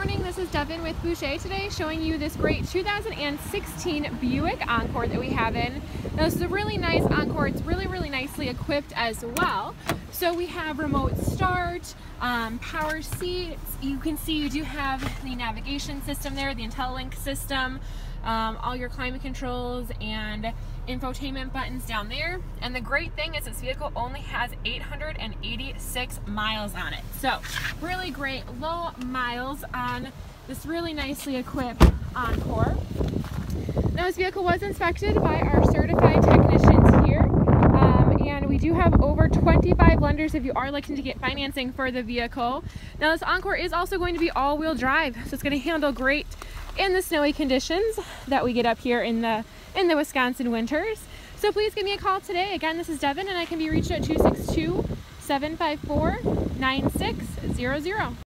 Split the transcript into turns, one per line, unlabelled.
morning, this is Devon with Boucher today showing you this great 2016 Buick Encore that we have in. Now this is a really nice Encore, it's really really nicely equipped as well. So we have remote start, um, power seats, you can see you do have the navigation system there, the IntelliLink system, um, all your climate controls and infotainment buttons down there. And the great thing is this vehicle only has 886 miles on it. So really great low miles on this really nicely equipped Encore. Now this vehicle was inspected by our certified technicians here. Um, and we do have over 25 lenders if you are looking to get financing for the vehicle. Now this Encore is also going to be all-wheel drive, so it's going to handle great in the snowy conditions that we get up here in the in the Wisconsin winters. So please give me a call today. Again, this is Devon and I can be reached at 262 754 9600.